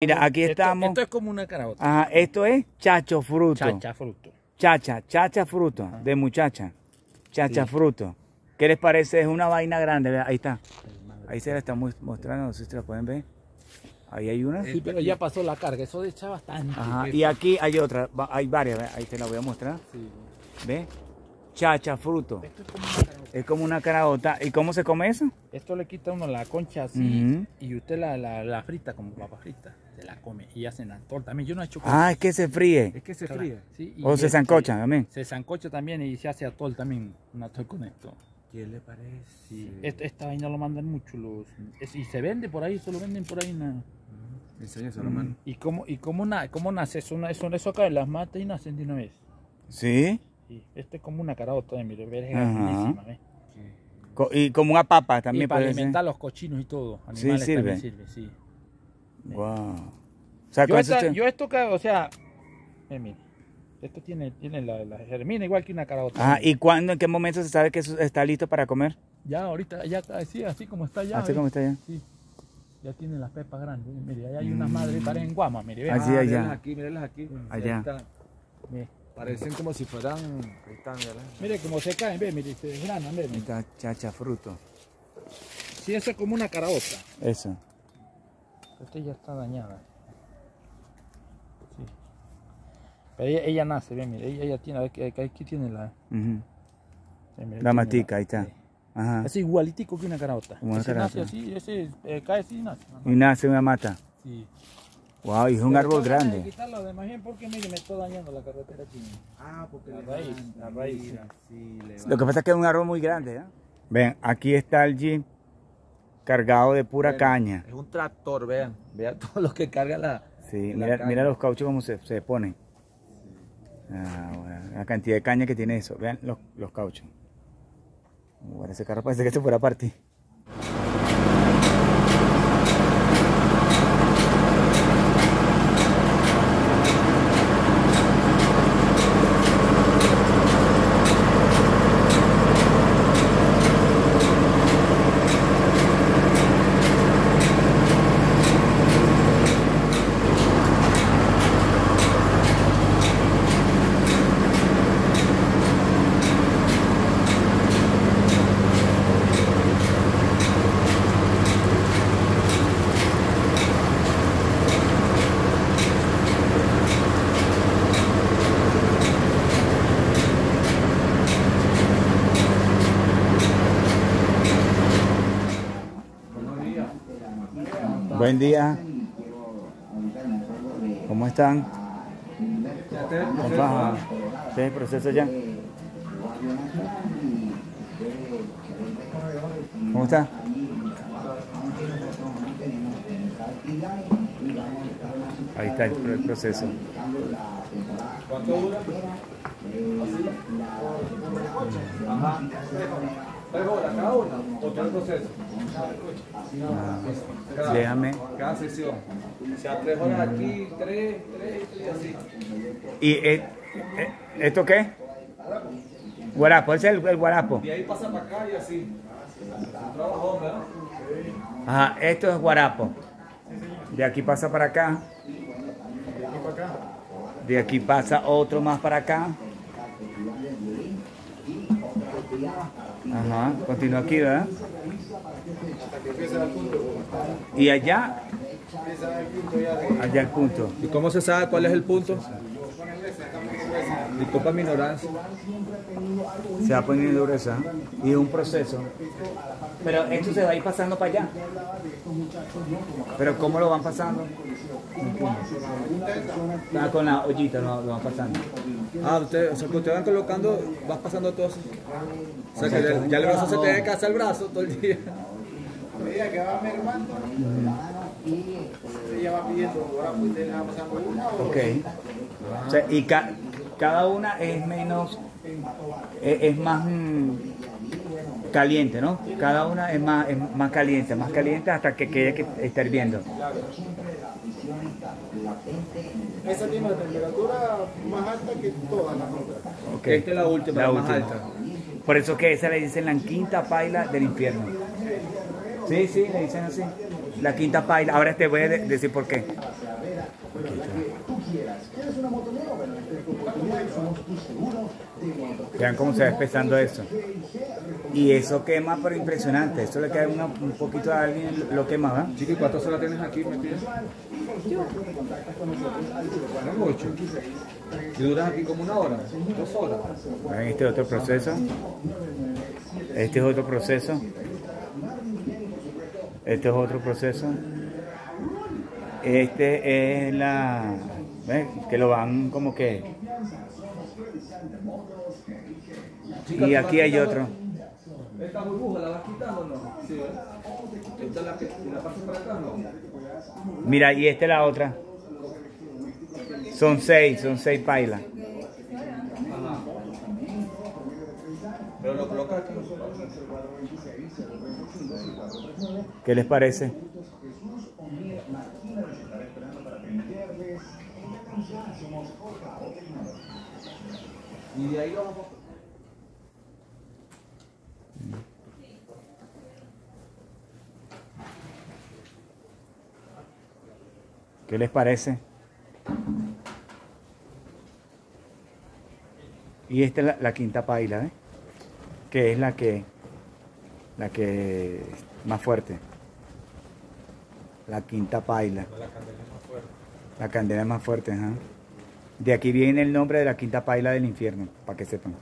Mira, aquí Esto- estamos. Esto es como una carabota. Ajá, esto es chacho fruto. Chacha fruto. Chacha, chacha fruto, de muchacha. Chacha Sí. fruto. ¿Qué les parece? Es una vaina grande, vea, ahí está. Ahí se la está mu- mostrando, no sé si la pueden ver. Ahí hay una. Sí, pero ya pasó la carga. Eso echa bastante. Ajá, y aquí hay otra, hay varias, ahí te la voy a mostrar. Sí. ¿Ve? Chacha fruto. Esto es como una carabota. Es como una caraota. ¿Y cómo se come eso? Esto le quita uno la concha así y usted la, la, la frita como papa frita. Se la come y hacen la torta. También yo no he hecho Ah, es que se fríe. Es que se fríe. Sí, y O se este- sancocha también. Se sancocha también y se hace atol también. Un atol con esto. ¿Qué le parece? Sí. Este- esta vaina lo mandan mucho. Los, es- y se vende por ahí, eso lo venden por ahí. na- Enseña solo, mano. ¿Y cómo, y cómo, na- cómo nace? Eso, eso, eso acá las mata y nacen de una vez. ¿Sí? Sí, este es como una carabota de es Ajá. grandísima, ¿ves? Co- y como una papa Y también para puede ser. alimentar los cochinos y todo. Sí, Animales sirve. también sirve, sí. Wow. O sea, Yo, esta- te- yo esto, que- o sea, eh, mire, esto tiene, tiene la, la germina igual que una carabota. Ajá, ¿y cuándo, en qué momento se sabe que eso está listo para comer? Ya ahorita, ya así, así como está ya. Así como está ya. Sí. Ya tiene las pepas grandes. Mire, ahí hay unas madres parecen en guama, mire, ve. Así ah, allá. aquí, aquí. Allá. Parecen como si fueran. Están, ¿verdad? Mire cómo se caen, ve, mire, se desgranan, ve. Está chacha fruto. Sí, eso es como una carabota. Eso. Esta ya está dañada. Sí. Pero ella, ella nace, ve, mire, ella, ella tiene, aquí, aquí tiene la... Ujú. sí, mire, La matica, ahí está. sí. Ajá. Es igualitico que una carabota. Como una ese nace así, ese eh, cae así y nace. Y nace una mata. Sí. Wow, y es un Pero árbol de grande. quitarlo, además, bien porque mire, me está dañando la carretera aquí. Ah, porque La raíz, la raíz, mira, sí, le Lo que pasa es que es un árbol muy grande, ¿eh? Ven, aquí está el jeep cargado de pura Bueno, caña. Es un tractor, vean. Vean todo lo que carga la. Sí, la mira, caña. mira los cauchos cómo se, se ponen. Ah, bueno, la cantidad de caña que tiene eso. Vean los, los cauchos. Bueno, ese carro parece que se fuera a partir. Buen día. ¿Cómo están? Compa, ¿Este es el proceso ya? ¿Cómo está? Ahí está el, pro- el proceso. ¿Tres horas cada una? ¿O todo el proceso? Déjame. Cada sesión. O sea, tres horas aquí, tres, tres, tres, así. ¿Y eh, eh, esto qué? Guarapo, ese es el, el guarapo. Y ahí pasa para acá y así. Un trabajón, ¿verdad? Ajá, esto es guarapo. De aquí pasa para acá. De aquí pasa otro más para acá. Ajá, continúa aquí, ¿verdad? Y allá, allá el punto. ¿Y cómo se sabe cuál es el punto? Disculpa mi ignorancia. Se va poniendo gruesa y un proceso. Pero esto se va a ir pasando para allá. Pero ¿cómo lo van pasando? Ah, con la ollita lo, lo van pasando. Ah, usted, o sea, que ustedes van colocando, vas pasando todo así. O sea, que le- ya el brazo se te descansa el brazo todo el día. Medida que va mermando, ella va pidiendo, ahora pues usted le va pasando una o Ok. O sea, y ca- cada una es menos, es, es más mm, caliente, ¿no? Cada una es más, es más caliente, más caliente hasta que quede que está hirviendo. esa tiene la temperatura más alta que todas las otras. Ok. Esta es la última, La la más última. alta. Por eso que esa le dicen la quinta paila del infierno. Sí, sí, le dicen así. La quinta paila. Ahora te voy a de- decir por qué. Vean cómo se va espesando eso. Y eso quema, pero impresionante. Eso le cae una- un poquito a alguien, lo quema, ¿verdad? Chiqui, ¿cuántas horas tienes aquí metida? No mucho. ¿Y duras aquí como una hora? ¿Dos horas? Vean este otro proceso. Este es otro proceso. Este es otro proceso. Este es la... ¿ven? Que lo van como que... Y aquí hay otro. ¿Esta burbuja la vas quitando o no? Sí, ¿verdad? ¿Esta es la que la pasas para acá no? Mira, y esta es la otra. Son seis, son seis pailas. Ajá. Pero lo colocas aquí. ¿Qué les parece? ¿Qué les parece? Y esta es la, la quinta paila, ¿eh? Que es la que la que más fuerte. La quinta paila. La candela es más fuerte, ajá. De aquí viene el nombre de la quinta paila del infierno, para que sepan.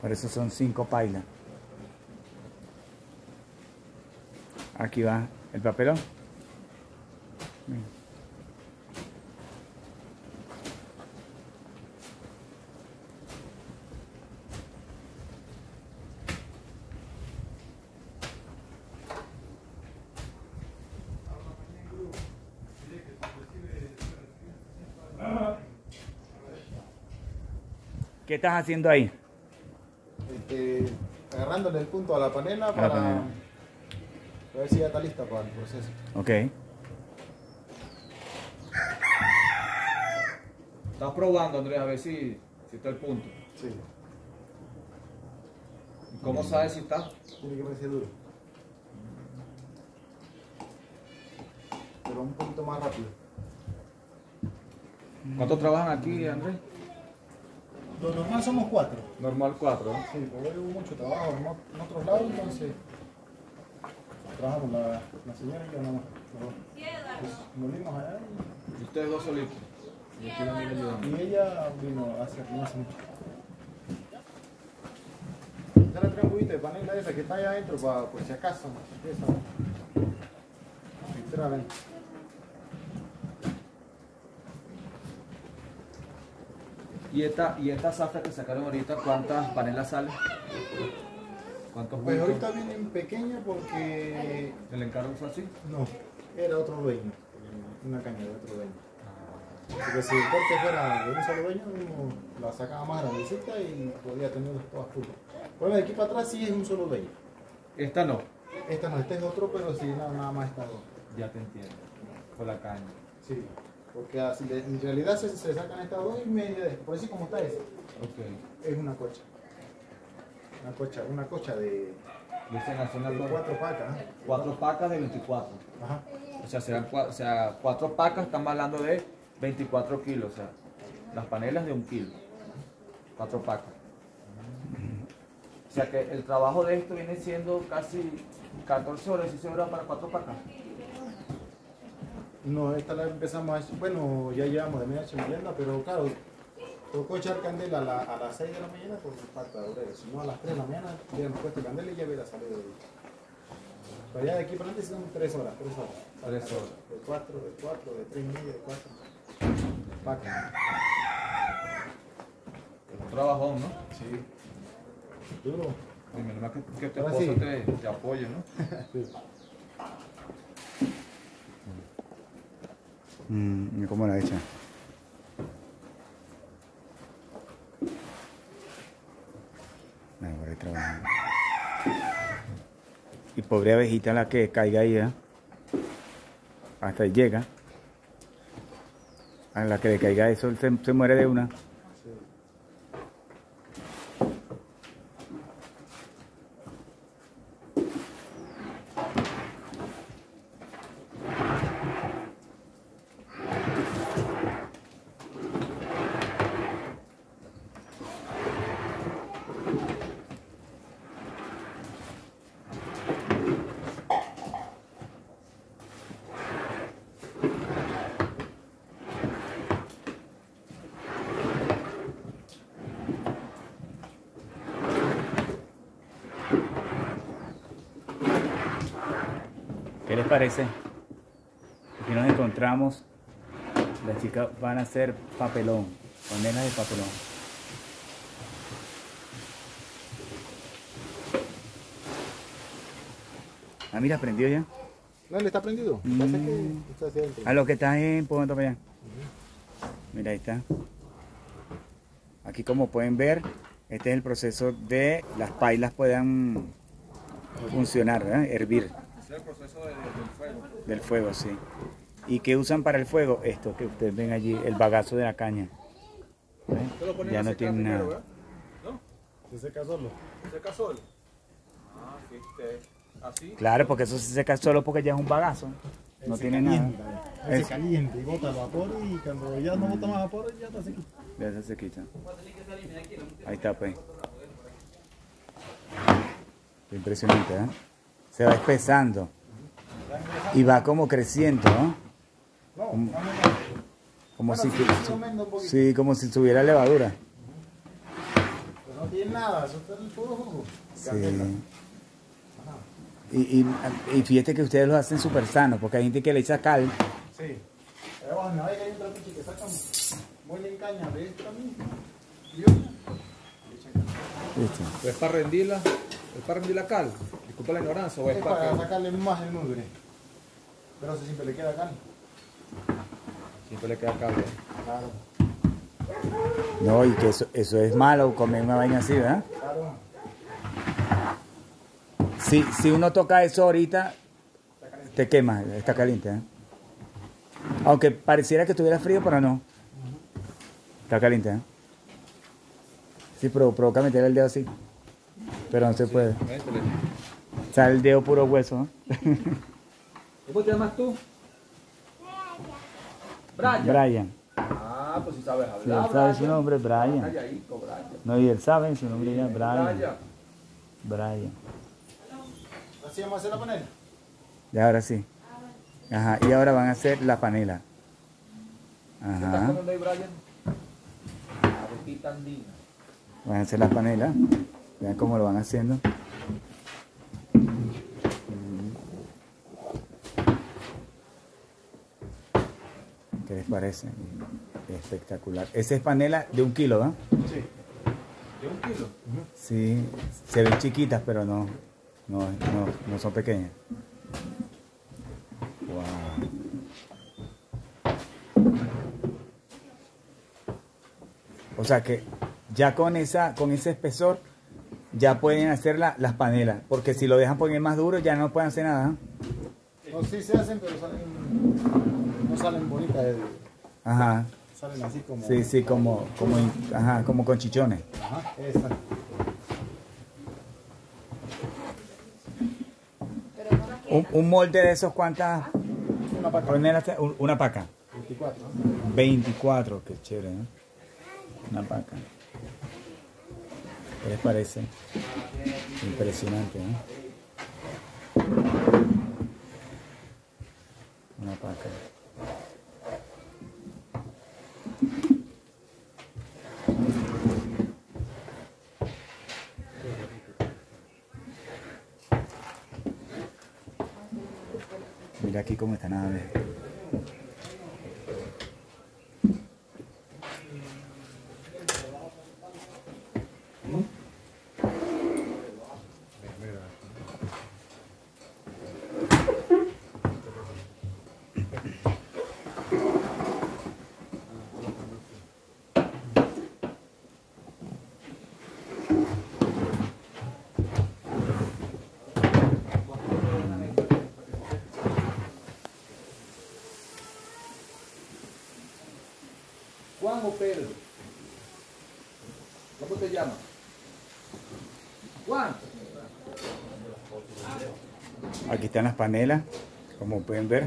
Por eso son cinco pailas. Aquí va el papelón. ¿Qué estás haciendo ahí? Este, agarrándole el punto a la panela la para panela. ver si ya está lista para el proceso. Ok. Estás probando, Andrés, a ver si, si está el punto. Sí, ¿Y cómo sabes si está? tiene que parecer duro. Pero un poquito más rápido. ¿Cuántos trabajan aquí, Andrés? Lo normal somos cuatro. Normal cuatro, ¿no? Sí, porque hubo mucho trabajo en, otros lados, entonces trabajamos la, la señora y yo dos. Pues, nos vimos allá Y ustedes dos solitos. Y aquí y, y ella vino a hacer, no hace mucho. Ya le traigo un poquito de panela esa que está allá adentro para por si acaso. Esa. Sinceramente. ¿Y esta, y esta zafra que sacaron ahorita, cuántas panelas salen? ¿Cuántos Pues puntos? ahorita vienen pequeña porque ¿El encargo fue así? no, era otro dueño, una caña de otro dueño. Porque si el corte fuera de un solo dueño, uno la sacaba más grandecita y podía tener todas puras. Bueno, de aquí para atrás sí es un solo dueño. Esta no. Esta no, este es otro, pero sí, nada, nada más está dos. Ya te entiendo. Por la caña. Sí, porque así de- en realidad se, se sacan estas dos y media de esto. Por así como está ese, Ok. es una cocha. Una cocha, una cocha de, Dicen hacer una de cuatro pacas. ¿eh? Cuatro pacas de 24. Ajá. O sea, serán o sea, cuatro pacas, estamos hablando de 24 kilos. O sea, las panelas de un kilo. Cuatro pacas. O sea que el trabajo de esto viene siendo casi 14 horas, 16 horas para cuatro pacas. No, esta la empezamos a bueno, ya llevamos de media merienda, pero claro, tocó echar candela a, la- a las 6 de la mañana porque falta horario. Si no, a las 3 de la mañana ya hemos puesto candela y ya hubiera salido de ahí. Pero ya de aquí para adelante son 3 horas, 3 horas. Tres horas. De 4, de 4, de 3 y media, de 4. Vaca. Es un trabajón, ¿no? Sí. Duro. Y menos mal que, que tu esposo sí. te, te apoye, ¿no? Sí. Mm, ¿Cómo la echa? No, por ahí trabajando. Y pobre abejita la que caiga ahí, ¿eh? Hasta ahí llega. A la que le caiga eso, se, se muere de una. Les parece? Aquí nos encontramos. Las chicas van a hacer papelón, panelas de papelón. Ah, mira, prendió ya. No, le está prendido. Mm. Pasa que está hacia adentro. A lo que está en punto para allá. Mira, ahí está. Aquí como pueden ver, este es el proceso de las pailas puedan funcionar, ¿verdad? hervir el proceso de- del fuego. del fuego, sí. ¿Y qué usan para el fuego? Esto que ustedes ven allí, el bagazo de la caña. Ponen Ya no tiene primero, nada. ¿verdad? ¿No? Se seca solo. Seca solo. Ah, fíjate. Así. Claro, porque eso se seca solo porque ya es un bagazo. No Se tiene nada. calienta, eh. Se calienta y bota el vapor y cuando ya no bota más vapor ya está sequito. Ya se se quita. Ahí está, pues. Impresionante, ¿eh? Se va espesando. Y va como creciendo, ¿no? Como Bueno, si, sí, como si tuviera levadura. Pero no tiene nada, eso está el puro jugo. Sí. Y, y, y fíjate que ustedes lo hacen súper sano, porque hay gente que le echa cal. Sí. Ahí abajo en la vega hay un trapiche que sacan muelen caña de esta misma. Y una. le echan caña. ¿viste? ¿O es para rendirla? ¿Es para rendir la cal? Disculpa la ignorancia. ¿O es Es para sacarle más el mugre. Pero eso siempre le queda cal. siempre le queda? ¿eh? Claro, No, y que eso, eso es malo, comer una vaina así, ¿verdad? claro. Si, si uno toca eso ahorita, te quema, está caliente. ¿eh? Aunque pareciera que estuviera frío, pero no. Está caliente. ¿eh? Sí, pero provoca meter el dedo así. Pero no se puede. Sale el dedo puro hueso. ¿eh? ¿Cómo te llamas tú? Brian. Brian. Ah, pues si sabes Sí, hablar. él sabe su nombre, Brian. Calladito, Brian. No, y él sabe su nombre ya, Brian. Brian. Brian. Así vamos a hacer la panela. Y ahora sí. Ajá, y ahora van a hacer la panela. ¿Qué estás Ajá. comiendo ahí, Brian? Arepita andina. Van a hacer la panela. Vean cómo lo van haciendo. ¿Qué les parece? Espectacular. Esa es panela de un kilo, ¿no? Sí. ¿De un kilo? Sí, se ven chiquitas, pero no, no, no, no son pequeñas. Wow. O sea que ya con esa, con ese espesor ya pueden hacer la- las panelas, porque si lo dejan poner más duro ya no pueden hacer nada. ¿no? No, sí se hacen, pero salen. No salen bonitas. eh, Ajá. Salen así como. Sí, sí, como, como, ajá, como con chichones. Ajá, esa. Un, un molde de esos, ¿cuántas Una paca. Una paca. 24. 24, qué chévere, ¿no? Una paca. ¿Qué les parece? Impresionante, ¿no? Una paca. Mira aquí cómo está nada. Juan o Pedro. ¿Cómo te llamas? Juan. Aquí están las panelas, como pueden ver.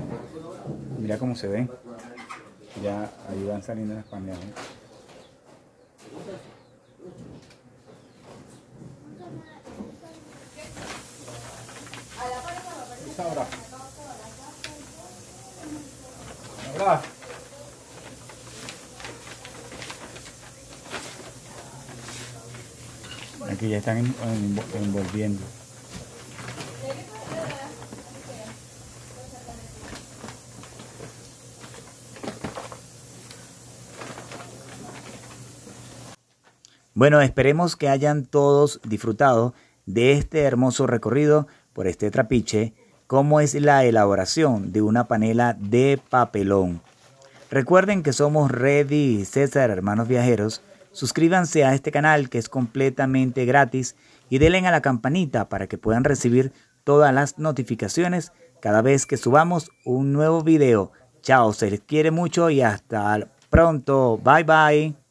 Mira cómo se ven. Ya ahí van saliendo las panelas. ¿eh? Sabrá. que ya están envolviendo. Bueno, esperemos que hayan todos disfrutado de este hermoso recorrido por este trapiche, cómo es la elaboración de una panela de papelón. Recuerden que somos Reddy y César, hermanos viajeros, Suscríbanse a este canal que es completamente gratis y denle a la campanita para que puedan recibir todas las notificaciones cada vez que subamos un nuevo video. Chao, se les quiere mucho y hasta pronto. Bye bye.